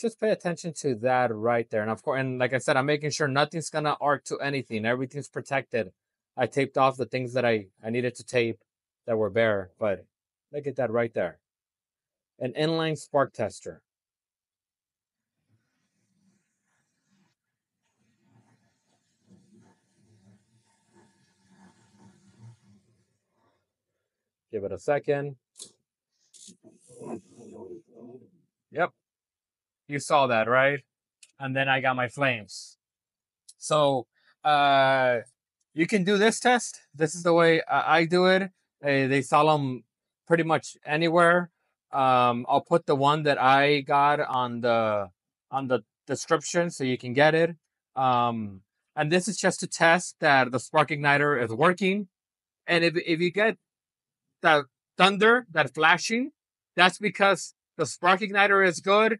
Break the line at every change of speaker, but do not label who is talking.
just pay attention to that right there. And of course, and like I said, I'm making sure nothing's gonna arc to anything. Everything's protected. I taped off the things that I, I needed to tape that were bare, but look at that right there. An inline spark tester. Give it a second. Yep. You saw that, right? And then I got my flames. So, uh, you can do this test. This is the way I do it. They sell them pretty much anywhere. Um, I'll put the one that I got on the on the description so you can get it. Um, and this is just to test that the spark igniter is working. And if if you get that thunder, that flashing, that's because the spark igniter is good